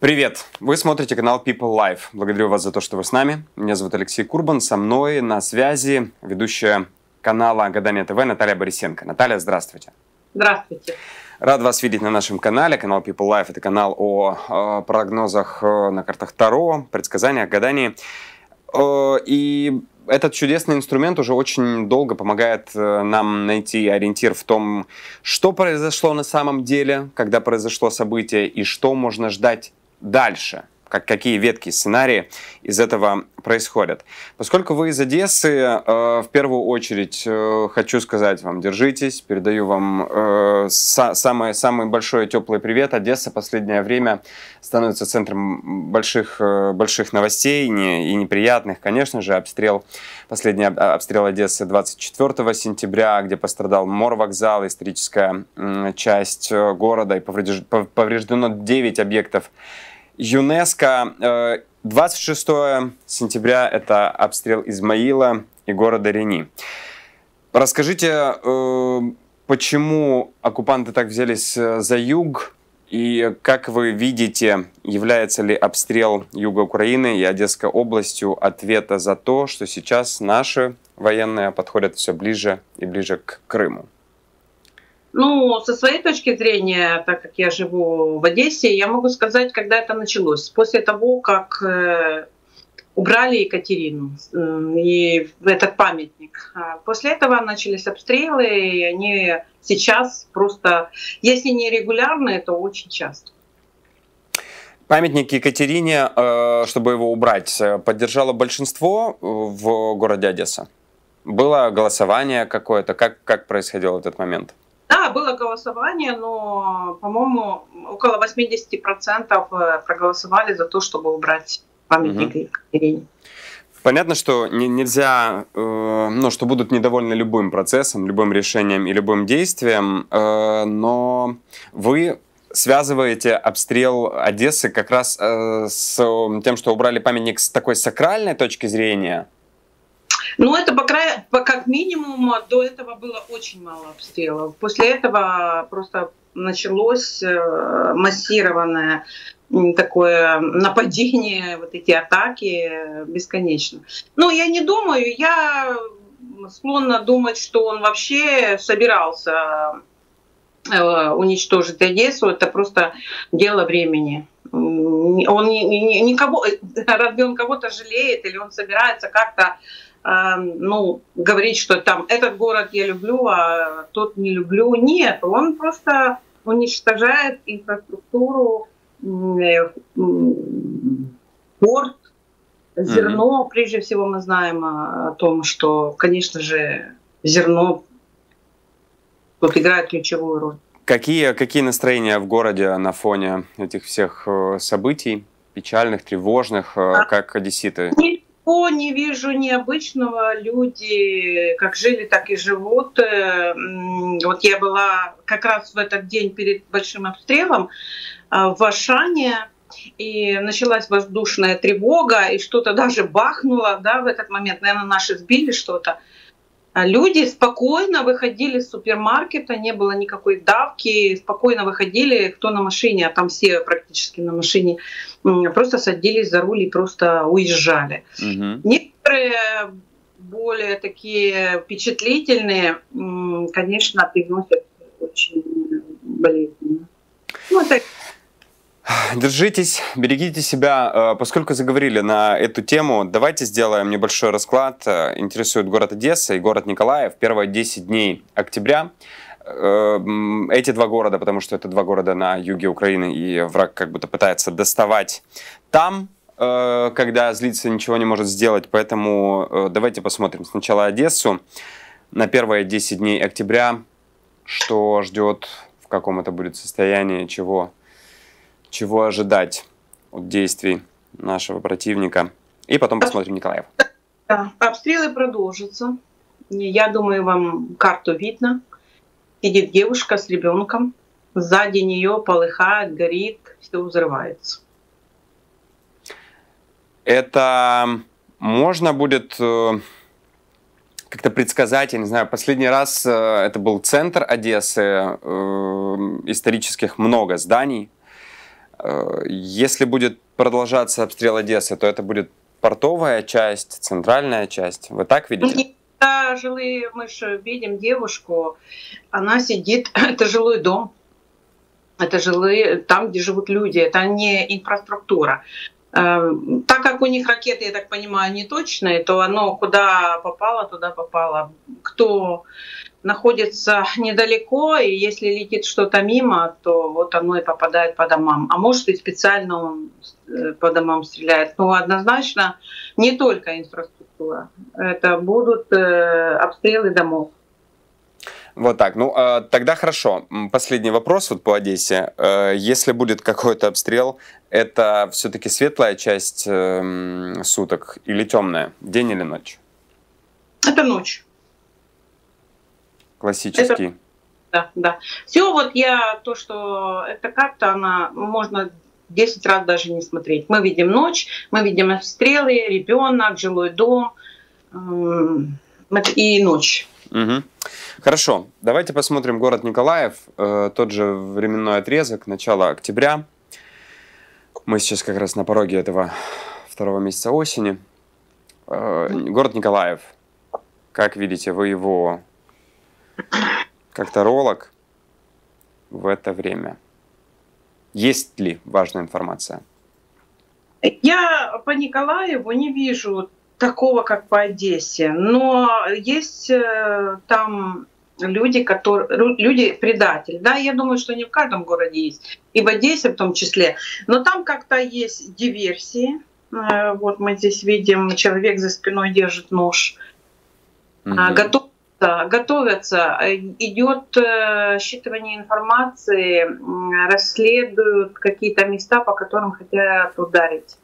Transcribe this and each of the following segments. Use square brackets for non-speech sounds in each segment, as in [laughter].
Привет! Вы смотрите канал People Life. Благодарю вас за то, что вы с нами. Меня зовут Алексей Курбан. Со мной на связи ведущая канала Гадания ТВ Наталья Борисенко. Наталья, здравствуйте. Здравствуйте. Рад вас видеть на нашем канале. Канал People Life – это канал о, о прогнозах э, на картах Таро, предсказаниях, гадании. Э, и этот чудесный инструмент уже очень долго помогает э, нам найти ориентир в том, что произошло на самом деле, когда произошло событие, и что можно ждать дальше – как, какие ветки, сценарии из этого происходят. Поскольку вы из Одессы, э, в первую очередь э, хочу сказать вам, держитесь, передаю вам э, са, самый, самый большой теплый привет. Одесса последнее время становится центром больших, э, больших новостей не, и неприятных. Конечно же, обстрел, последний обстрел Одессы 24 сентября, где пострадал Морвокзал, историческая э, часть города, и повреждено 9 объектов ЮНЕСКО. 26 э, сентября это обстрел Измаила и города Рени. Расскажите, э, почему оккупанты так взялись э, за юг, и как вы видите, является ли обстрел юга Украины и Одесской областью ответа за то, что сейчас наши военные подходят все ближе и ближе к Крыму? Ну, со своей точки зрения, так как я живу в Одессе, я могу сказать, когда это началось. После того, как э, убрали Екатерину э, и этот памятник. А после этого начались обстрелы, и они сейчас просто, если не регулярные, то очень часто. Памятник Екатерине, э, чтобы его убрать, поддержало большинство в городе Одесса? Было голосование какое-то? Как, как происходил этот момент? Да, было голосование, но, по-моему, около 80% э, проголосовали за то, чтобы убрать памятник угу. Екатерине. Понятно, что не, нельзя, э, ну, что будут недовольны любым процессом, любым решением и любым действием, э, но вы связываете обстрел Одессы как раз э, с тем, что убрали памятник с такой сакральной точки зрения, ну, это по край, по, как минимум до этого было очень мало обстрелов. После этого просто началось э, массированное такое нападение, вот эти атаки бесконечно. Ну, я не думаю, я склонна думать, что он вообще собирался э, уничтожить Одессу. Это просто дело времени. Он никого, [laughs] разве он кого-то жалеет или он собирается как-то ну, говорить, что там этот город я люблю, а тот не люблю. Нет, он просто уничтожает инфраструктуру, э, порт, зерно. Mm-hmm. Прежде всего мы знаем о том, что, конечно же, зерно тут играет ключевую роль. Какие, какие настроения в городе на фоне этих всех э, событий, печальных, тревожных, э, а, как одесситы? Ничего не вижу необычного. Люди как жили, так и живут. Э, вот я была как раз в этот день перед большим обстрелом э, в Ашане, и началась воздушная тревога, и что-то даже бахнуло да, в этот момент. Наверное, наши сбили что-то. А люди спокойно выходили из супермаркета, не было никакой давки, спокойно выходили, кто на машине, а там все практически на машине, просто садились за руль и просто уезжали. Угу. Некоторые более такие впечатлительные, конечно, приносят очень болезненно. Ну, это Держитесь, берегите себя. Э, поскольку заговорили на эту тему, давайте сделаем небольшой расклад. Э, интересует город Одесса и город Николаев. Первые 10 дней октября. Э, эти два города, потому что это два города на юге Украины, и враг как будто пытается доставать там, когда злится, ничего не может сделать. Поэтому давайте посмотрим сначала Одессу на первые 10 дней октября. Что ждет, в каком это будет состоянии, чего чего ожидать от действий нашего противника. И потом посмотрим Николаев. Да, обстрелы продолжатся. Я думаю, вам карту видно. Сидит девушка с ребенком. Сзади нее полыхает, горит, все взрывается. Это можно будет э, как-то предсказать, я не знаю, последний раз э, это был центр Одессы, э, исторических много зданий, если будет продолжаться обстрел Одессы, то это будет портовая часть, центральная часть. Вы так видите? Да, жилые, мы же видим девушку, она сидит, [laughs] это жилой дом, это жилые, там, где живут люди, это не инфраструктура. Э, так как у них ракеты, я так понимаю, не точные, то оно куда попало, туда попало. Кто находится недалеко, и если летит что-то мимо, то вот оно и попадает по домам. А может и специально он э, по домам стреляет. Но однозначно не только инфраструктура. Это будут э, обстрелы домов. Вот так. Ну, э, тогда хорошо. Последний вопрос вот по Одессе. Э, если будет какой-то обстрел, это все-таки светлая часть э, суток или темная? День или ночь? Это ночь. Классический. Это, да, да. Все вот я, то, что это как-то она, можно 10 раз даже не смотреть. Мы видим ночь, мы видим обстрелы, ребенок, жилой дом и ночь. Угу. Хорошо, давайте посмотрим город Николаев, э, тот же временной отрезок, начало октября. Мы сейчас как раз на пороге этого второго месяца осени. Э, город Николаев, как видите, вы его как таролог в это время. Есть ли важная информация? Я по Николаеву не вижу такого, как по Одессе. Но есть э, там люди, которые, люди предатели. Да, я думаю, что не в каждом городе есть, и в Одессе в том числе. Но там как-то есть диверсии. Э, вот мы здесь видим, человек за спиной держит нож, mm-hmm. готовится, готовятся, идет э, считывание информации, расследуют какие-то места, по которым хотят ударить.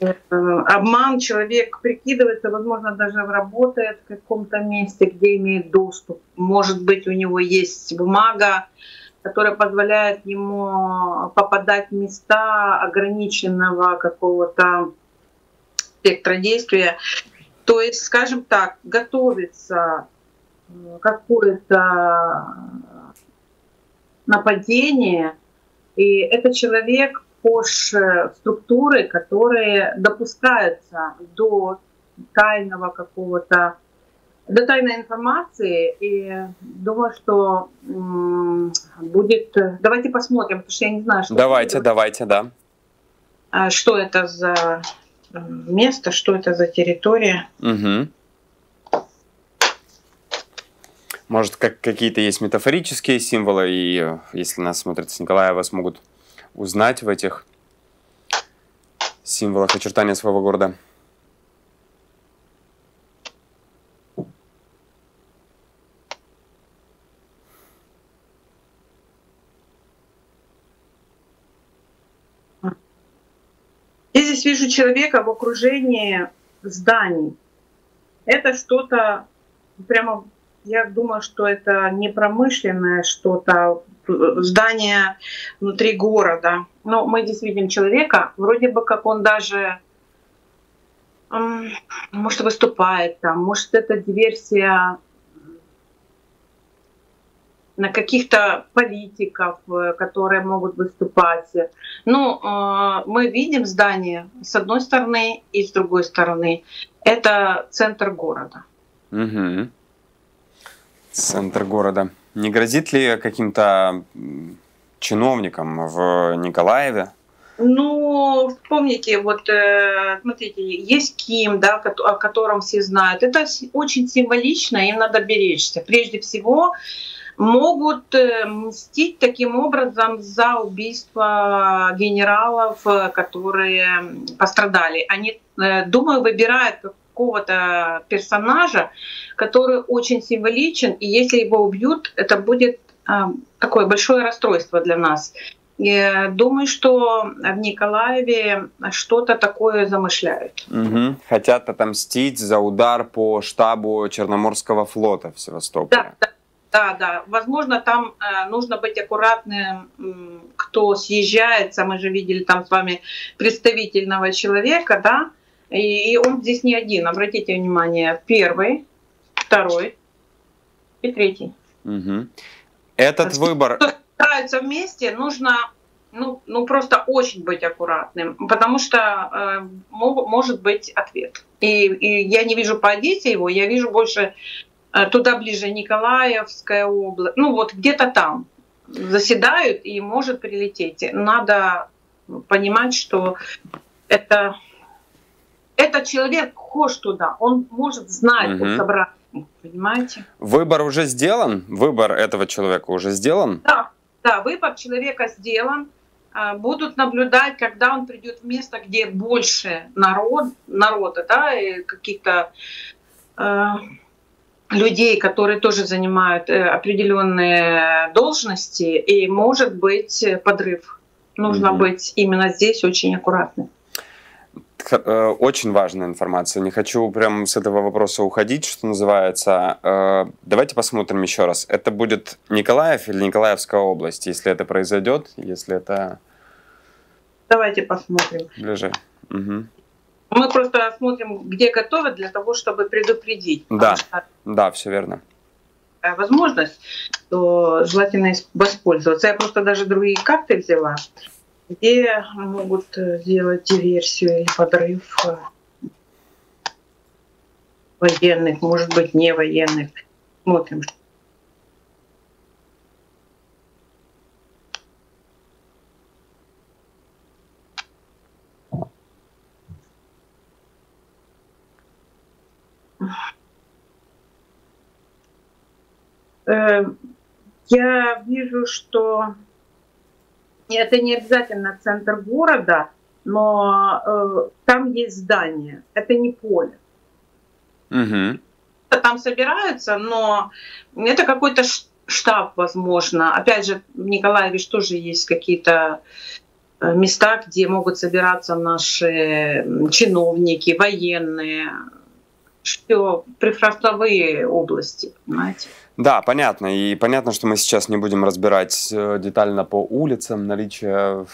Э, обман, человек прикидывается, возможно, даже работает в каком-то месте, где имеет доступ. Может быть, у него есть бумага, которая позволяет ему попадать в места ограниченного какого-то спектра действия. То есть, скажем так, готовится э, какое-то нападение, и этот человек похож структуры, которые допускаются до тайного какого-то до тайной информации и думаю, что будет. Давайте посмотрим, потому что я не знаю, что. Давайте, будет. давайте, да. А что это за место, что это за территория? Угу. Может, как какие-то есть метафорические символы, и э, если нас смотрят с Николая, вас могут узнать в этих символах очертания своего города? Я здесь вижу человека в окружении зданий. Это что-то прямо, я думаю, что это не промышленное что-то здание внутри города. Но мы здесь видим человека, вроде бы как он даже может выступает там, может это диверсия на каких-то политиков, э, которые могут выступать. Ну, э, мы видим здание с одной стороны и с другой стороны. Это центр города. Угу. Центр города. Не грозит ли каким-то чиновникам в Николаеве? Ну, помните, вот э, смотрите, есть Ким, да, о котором все знают. Это очень символично, им надо беречься. Прежде всего, могут э, мстить таким образом за убийство генералов, которые пострадали. Они, думаю, выбирают какого-то персонажа, который очень символичен, и если его убьют, это будет такое большое расстройство для нас. Я думаю, что в Николаеве что-то такое замышляют. Угу. Хотят отомстить за удар по штабу Черноморского флота в Севастополе. Да, да. Да, да. Возможно, там э, нужно быть аккуратным, кто съезжается. Мы же видели там с вами представительного человека, да, и он здесь не один. Обратите внимание, первый, второй и третий. Угу. Этот Если выбор... Стараются вместе, нужно ну, ну просто очень быть аккуратным, потому что э, может быть ответ. И, и я не вижу по Одессе его, я вижу больше туда ближе Николаевская область, ну вот где-то там заседают и может прилететь. Надо понимать, что это этот человек хож туда, он может знать, угу. собрать, понимаете? Выбор уже сделан, выбор этого человека уже сделан. Да, да, выбор человека сделан. А, будут наблюдать, когда он придет в место, где больше народ, народа, да, каких-то э, людей, которые тоже занимают э, определенные должности, и может быть подрыв. Нужно mm-hmm. быть именно здесь очень аккуратным. Э, очень важная информация. Не хочу прям с этого вопроса уходить, что называется. Э, давайте посмотрим еще раз. Это будет Николаев или Николаевская область, если это произойдет, если это... Давайте посмотрим. Ближе. Угу. Мы просто смотрим, где готовы для того, чтобы предупредить. Да, что... да, все верно возможность, то желательно воспользоваться. Я просто даже другие карты взяла где могут э, сделать диверсию или подрыв э, военных, может быть, не военных. Смотрим. Э, я вижу, что это не обязательно центр города, но э, там есть здание, это не поле. Угу. Там собираются, но это какой-то штаб, возможно. Опять же, в Николаеве тоже есть какие-то э, места, где могут собираться наши чиновники, военные, все прифронтовые области, понимаете? Да, понятно. И понятно, что мы сейчас не будем разбирать э, детально по улицам наличие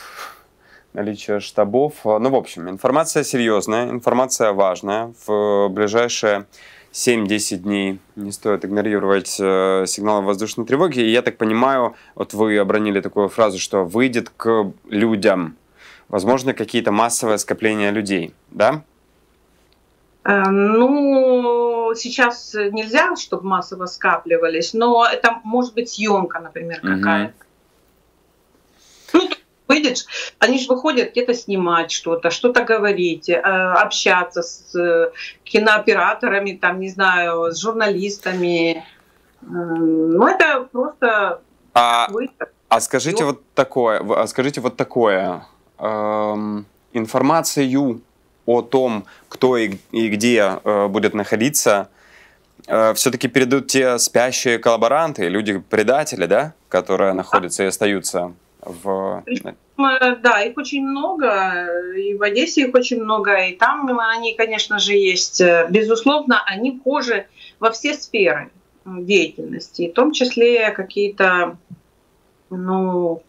наличие штабов. Ну, в общем, информация серьезная, информация важная. В ближайшие 7-10 дней не стоит игнорировать э, сигналы воздушной тревоги. И я так понимаю, вот вы обронили такую фразу, что выйдет к людям. Возможно, какие-то массовые скопления людей, да? Э, ну, сейчас нельзя, чтобы массово скапливались, но это может быть съемка, например, какая-то. Ну, выйдешь, они же выходят где-то снимать что-то, что-то говорить, э, общаться с э, кинооператорами, там, не знаю, с журналистами. Ну, это просто а, а скажите вот такое, а скажите вот такое. Эм, информацию о том, кто и, и где э, будет находиться, э, все-таки перейдут те спящие коллаборанты, люди-предатели, да, которые находятся и остаются в... Э, да, их очень много, и в Одессе их очень много, и там они, конечно же, есть. Безусловно, они вхожи во все сферы деятельности, в том числе какие-то ну,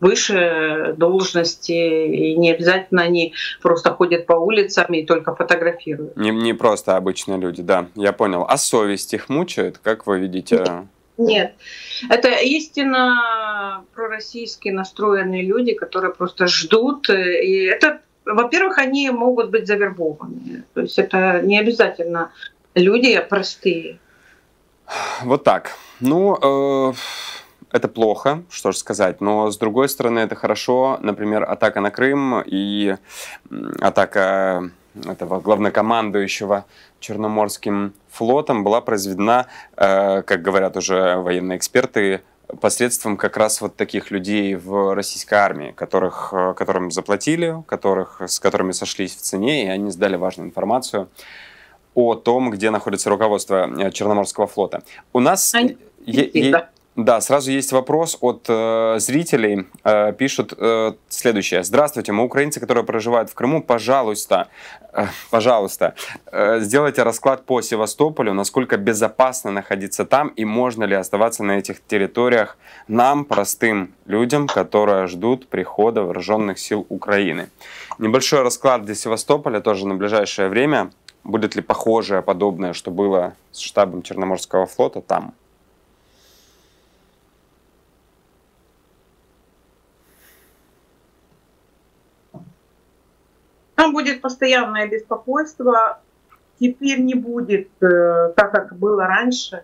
выше должности, и не обязательно они просто ходят по улицам и только фотографируют. Не, не просто обычные люди, да, я понял. А совесть их мучает, как вы видите? Нет, это истинно пророссийски настроенные люди, которые просто ждут. И это, во-первых, они могут быть завербованы. То есть это не обязательно люди а простые. Вот так. Ну, э это плохо, что же сказать, но с другой стороны это хорошо, например, атака на Крым и атака этого главнокомандующего Черноморским флотом была произведена, э, как говорят уже военные эксперты, посредством как раз вот таких людей в российской армии, которых, э, которым заплатили, которых, с которыми сошлись в цене, и они сдали важную информацию о том, где находится руководство э, Черноморского флота. У нас... Они... Да, сразу есть вопрос от э, зрителей. Э, пишут э, следующее. Здравствуйте, мы украинцы, которые проживают в Крыму. Пожалуйста, э, пожалуйста, э, сделайте расклад по Севастополю, насколько безопасно находиться там и можно ли оставаться на этих территориях нам, простым людям, которые ждут прихода вооруженных сил Украины. Небольшой расклад для Севастополя тоже на ближайшее время. Будет ли похожее, подобное, что было с штабом Черноморского флота там? Там будет постоянное беспокойство. Теперь не будет э, так, как было раньше.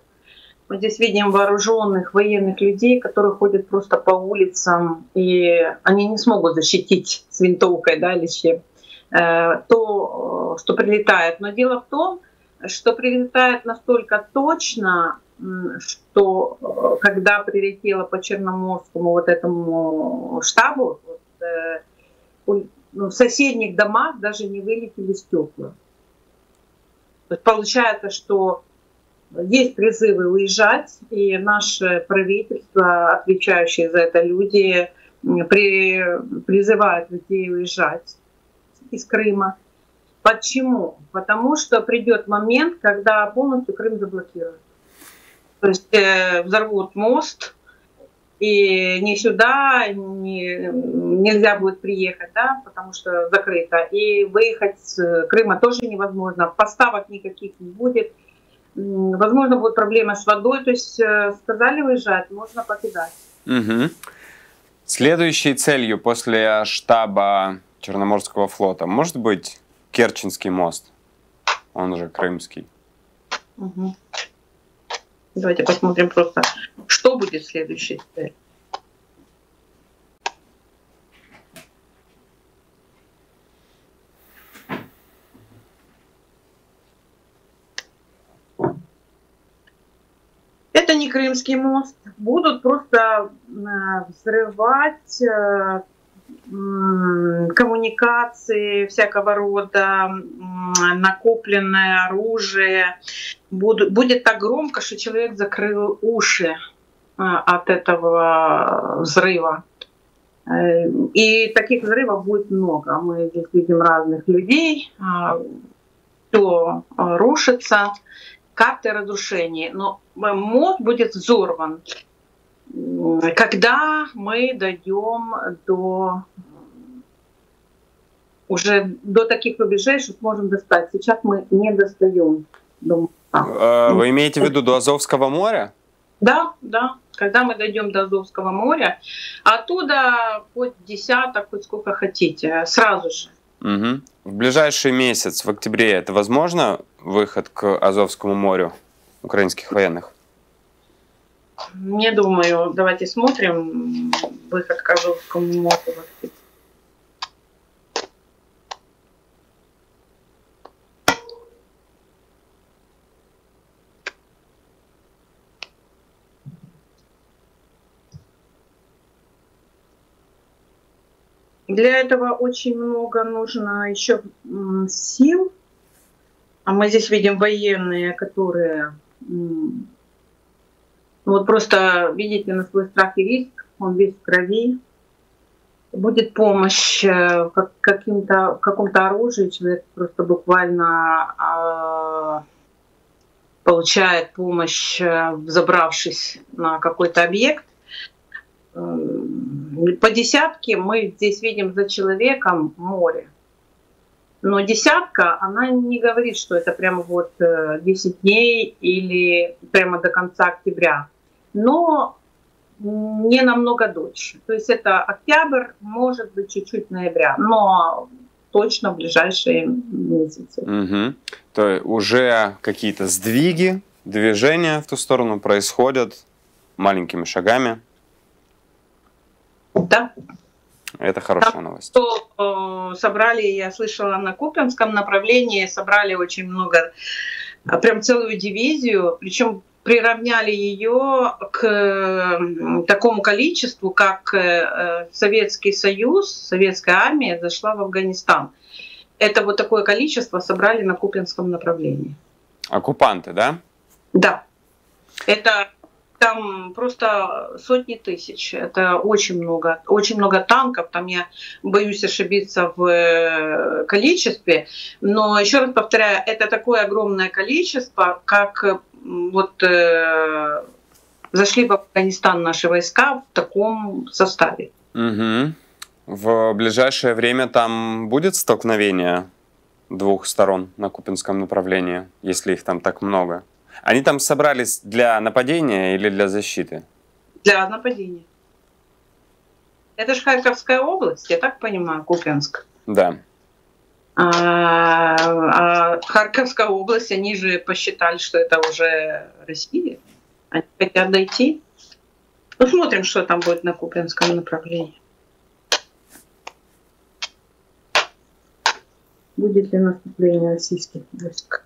Мы здесь видим вооруженных военных людей, которые ходят просто по улицам, и они не смогут защитить с винтовкой да, или чем э, то, что прилетает. Но дело в том, что прилетает настолько точно, что э, когда прилетело по Черноморскому вот этому штабу, э, ну, в соседних домах даже не вылетели стекла. То есть получается, что есть призывы уезжать, и наше правительство, отвечающие за это люди, при, призывают людей уезжать из Крыма. Почему? Потому что придет момент, когда полностью Крым заблокируют. То есть э, взорвут мост, и ни сюда ни, нельзя будет приехать, да, потому что закрыто. И выехать с Крыма тоже невозможно, поставок никаких не будет. Возможно, будет проблема с водой, то есть э, сказали выезжать, можно покидать. Угу. Следующей целью после штаба Черноморского флота может быть Керченский мост, он же Крымский. Угу. Давайте посмотрим просто, что будет следующей целью. Это не Крымский мост. Будут просто э, взрывать э, коммуникации всякого рода, накопленное оружие. Будет так громко, что человек закрыл уши а, от этого взрыва. Э, и таких взрывов будет много. Мы здесь видим разных людей. А, Все рушится, карты разрушения. Но мост будет взорван когда мы дойдем до уже до таких рубежей, что сможем достать. Сейчас мы не достаем до а, Вы имеете в виду до Азовского моря? Да, да. Когда мы дойдем до Азовского моря, оттуда хоть десяток, хоть сколько хотите, сразу же. Угу. В ближайший месяц, в октябре, это возможно выход к Азовскому морю украинских военных? Не думаю. Давайте смотрим выход к Азовскому морю. Для этого очень много нужно еще сил. А мы здесь видим военные, которые вот просто видите на свой страх и риск, он весь в крови. Будет помощь э, как, каким-то, в каком-то оружии, человек просто буквально э, получает помощь, э, забравшись на какой-то объект. По десятке мы здесь видим за человеком море. Но десятка, она не говорит, что это прямо вот 10 дней или прямо до конца октября но не намного дольше. То есть это октябрь, может быть, чуть-чуть ноября, но точно в ближайшие месяцы. Угу. То есть уже какие-то сдвиги, движения в ту сторону происходят маленькими шагами. Да. Это хорошая Там, новость. Что э, собрали, я слышала, на Купинском направлении собрали очень много, э, прям целую дивизию, причем приравняли ее к такому количеству, как э, Советский Союз, Советская армия зашла в Афганистан. Это вот такое количество собрали на Купинском направлении. Оккупанты, да? Да. Это там просто сотни тысяч. Это очень много. Очень много танков. Там я боюсь ошибиться в э, количестве. Но еще раз повторяю, это такое огромное количество, как вот э, зашли в Афганистан наши войска в таком составе. Угу. В ближайшее время там будет столкновение двух сторон на Купинском направлении, если их там так много? Они там собрались для нападения или для защиты? Для нападения. Это же Харьковская область, я так понимаю, Купинск. Да. А, а Харьковская область, они же посчитали, что это уже Россия. Они хотят дойти. Посмотрим, что там будет на Купинском направлении. Будет ли наступление российских войск?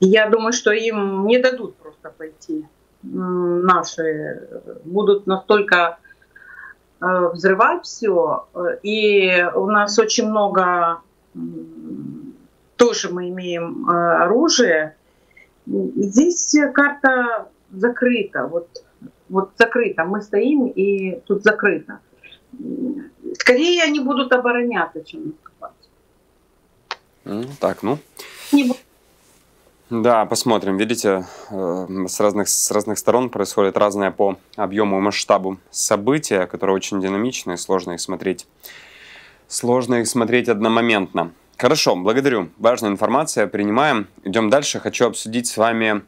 Я думаю, что им не дадут просто пойти. Наши будут настолько э, взрывать все. И у нас очень много тоже мы имеем э, оружие. Здесь карта закрыта. Вот, вот закрыта. Мы стоим и тут закрыто. Скорее они будут обороняться, чем. Так, ну. Не да, посмотрим. Видите, э, с разных, с разных сторон происходят разные по объему и масштабу события, которые очень динамичны, сложно их смотреть. Сложно их смотреть одномоментно. Хорошо, благодарю. Важная информация, принимаем. Идем дальше. Хочу обсудить с вами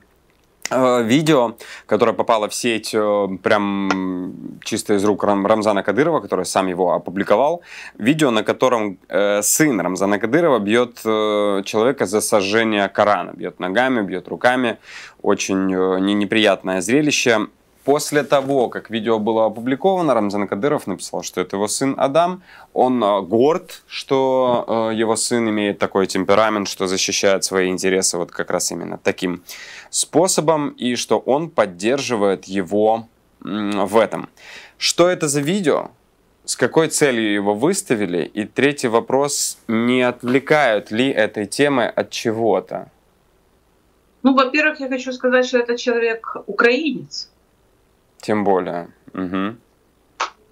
видео, которое попало в сеть э, прям чисто из рук Рамзана Кадырова, который сам его опубликовал. Видео, на котором э, сын Рамзана Кадырова бьет э, человека за сожжение Корана. Бьет ногами, бьет руками. Очень э, неприятное зрелище. После того, как видео было опубликовано, Рамзан Кадыров написал, что это его сын Адам. Он э, горд, что э, его сын имеет такой темперамент, что защищает свои интересы вот как раз именно таким способом, и что он поддерживает его в этом. Что это за видео? С какой целью его выставили? И третий вопрос, не отвлекают ли этой темы от чего-то? Ну, во-первых, я хочу сказать, что этот человек украинец. Тем более. Угу.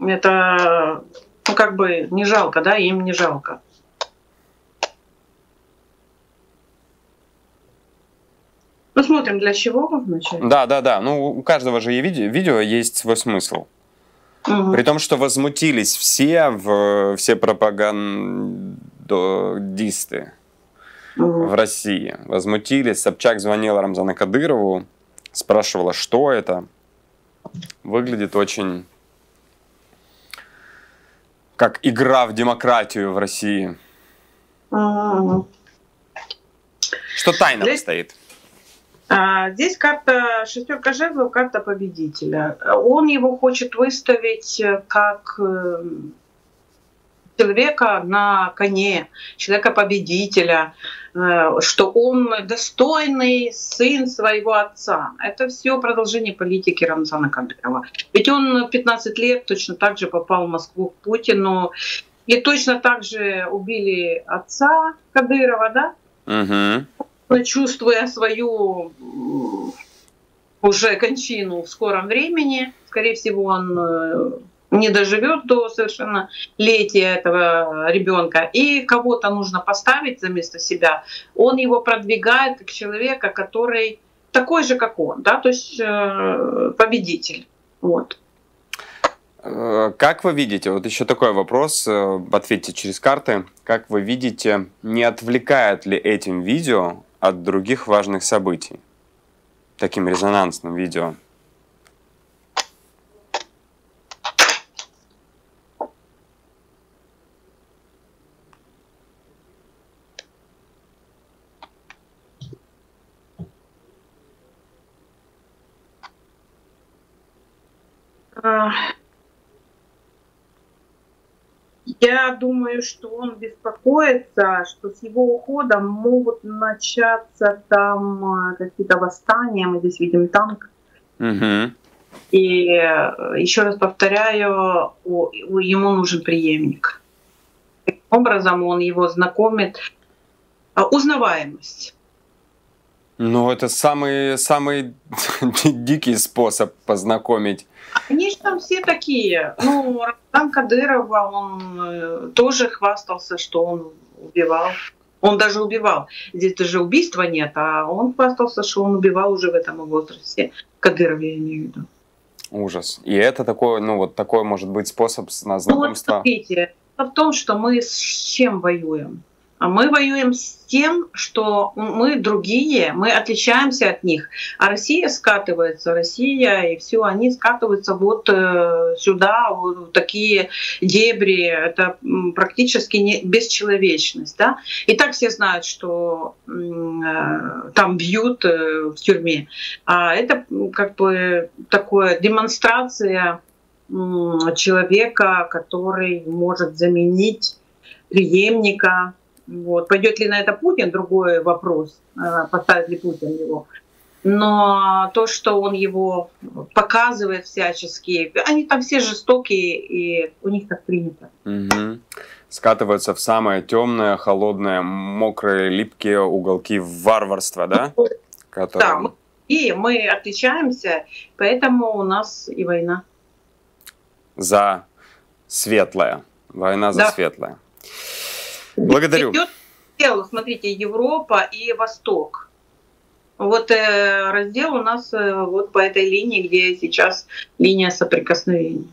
Это, ну, как бы не жалко, да, им не жалко. Посмотрим, для чего вначале. Да, да, да. Ну, у каждого же видео, видео есть свой смысл. Угу. При том, что возмутились все, в, все пропагандисты угу. в России. Возмутились. Собчак звонила Рамзану Кадырову, спрашивала, что это выглядит очень как игра в демократию в России. Ага. Что тайна здесь, стоит? А, здесь карта шестерка жезлов, карта победителя. Он его хочет выставить как э, человека на коне, человека-победителя, э, что он достойный сын своего отца. Это все продолжение политики Рамзана Кадырова. Ведь он 15 лет точно так же попал в Москву к Путину, и точно так же убили отца Кадырова, да? Угу. Чувствуя свою уже кончину в скором времени, скорее всего, он э, не доживет до совершеннолетия этого ребенка, и кого-то нужно поставить за место себя, он его продвигает как человека, который такой же, как он, да, то есть э, победитель. Вот. Э, как вы видите, вот еще такой вопрос, э, ответьте через карты, как вы видите, не отвлекает ли этим видео от других важных событий, таким резонансным видео? Я думаю, что он беспокоится, что с его уходом могут начаться там а, какие-то восстания. Мы здесь видим танк. Угу. И э, еще раз повторяю, ему нужен преемник. Таким образом он его знакомит. А, узнаваемость. Ну, это самый, самый [laughs] дикий способ познакомить. Они же там все такие. Ну, Рамзан Кадырова, он э, тоже хвастался, что он убивал. Он даже убивал. Здесь даже убийства нет, а он хвастался, что он убивал уже в этом возрасте. Кадыров, я имею в виду. Ужас. И это такой, ну вот такой может быть способ на знакомство. Ну вот смотрите, в том, что мы с чем воюем. А мы воюем с тем, что мы другие, мы отличаемся от них. А Россия скатывается, Россия и все, они скатываются вот э, сюда, вот такие дебри. Это практически не бесчеловечность. Да? И так все знают, что э, там бьют э, в тюрьме. А это как бы такая демонстрация человека, который может заменить преемника вот. Пойдет ли на это Путин, другой вопрос, э, поставит ли Путин его. Но то, что он его показывает всячески, они там все жестокие, и у них так принято. Угу. Скатываются в самое темное, холодное, мокрые, липкие уголки варварства, да? Которые... Да, и мы отличаемся, поэтому у нас и война. За светлое. Война за да. светлое. Благодарю. Идет смотрите, Европа и Восток. Вот э, раздел у нас э, вот по этой линии, где сейчас линия соприкосновения.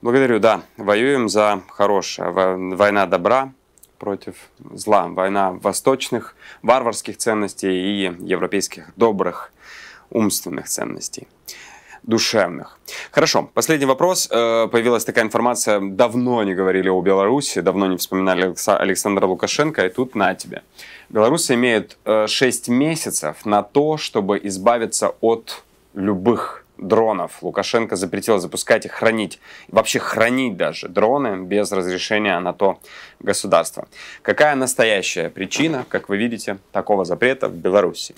Благодарю, да. Воюем за хорошее. Война добра против зла. Война восточных варварских ценностей и европейских добрых умственных ценностей душевных. Хорошо, последний вопрос. Э, появилась такая информация, давно не говорили о Беларуси, давно не вспоминали Александра Лукашенко, и тут на тебе. Беларусь имеет 6 э, месяцев на то, чтобы избавиться от любых дронов. Лукашенко запретил запускать и хранить, вообще хранить даже дроны без разрешения на то государства. Какая настоящая причина, как вы видите, такого запрета в Беларуси?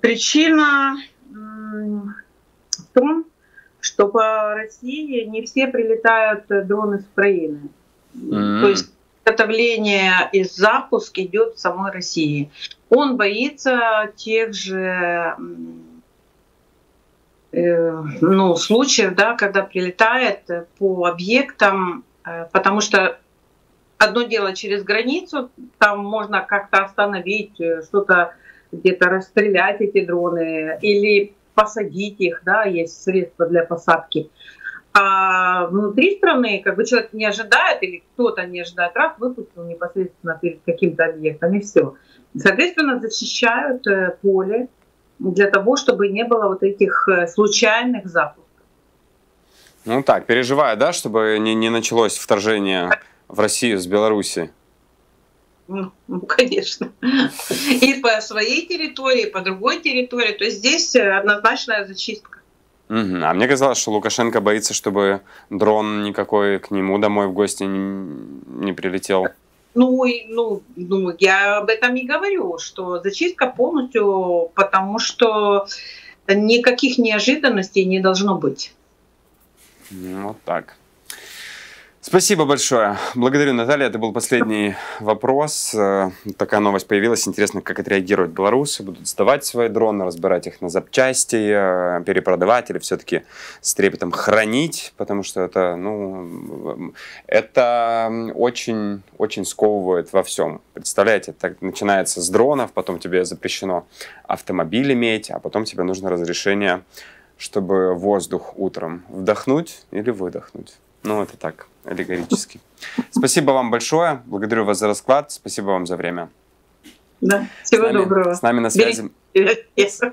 Причина в том, что по России не все прилетают дроны с Украины. Mm-hmm. То есть изготовление и запуск идет в самой России. Он боится тех же э, ну, случаев, да, когда прилетает по объектам, э, потому что одно дело через границу, там можно как-то остановить что-то где-то расстрелять эти дроны или посадить их, да, есть средства для посадки. А внутри страны, как бы человек не ожидает или кто-то не ожидает, раз выпустил непосредственно перед каким-то объектом и все. Соответственно, защищают э, поле для того, чтобы не было вот этих э, случайных запусков. Ну так, переживаю, да, чтобы не, не началось вторжение в Россию с Беларуси. Ну, ну, конечно. И по своей территории, и по другой территории. То есть здесь э, однозначная зачистка. Угу. А мне казалось, что Лукашенко боится, чтобы дрон никакой к нему домой в гости не, не прилетел. Ну, ну, ну, я об этом и говорю, что зачистка полностью, потому что никаких неожиданностей не должно быть. Ну, вот так. Спасибо большое. Благодарю, Наталья. Это был последний вопрос. Э, такая новость появилась. Интересно, как отреагируют белорусы. Будут сдавать свои дроны, разбирать их на запчасти, э, перепродавать или все-таки с трепетом хранить, потому что это, ну, это очень, очень сковывает во всем. Представляете, так начинается с дронов, потом тебе запрещено автомобиль иметь, а потом тебе нужно разрешение, чтобы воздух утром вдохнуть или выдохнуть. Ну, это так, аллегорически. Спасибо вам большое. Благодарю вас за расклад. Спасибо вам за время. Да, всего с нами, доброго. С нами на связи...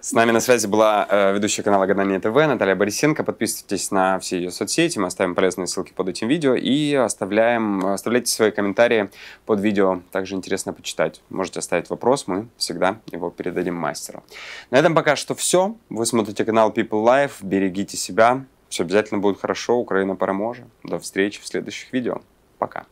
С нами на связи была э, ведущая канала Гадание ТВ Наталья Борисенко. Подписывайтесь на все ее соцсети, мы оставим полезные ссылки под этим видео и оставляем, оставляйте свои комментарии под видео. Также интересно почитать. Можете оставить вопрос, мы всегда его передадим мастеру. На этом пока что все. Вы смотрите канал People Life. Берегите себя, все обязательно будет хорошо, Украина поможет. До встречи в следующих видео. Пока.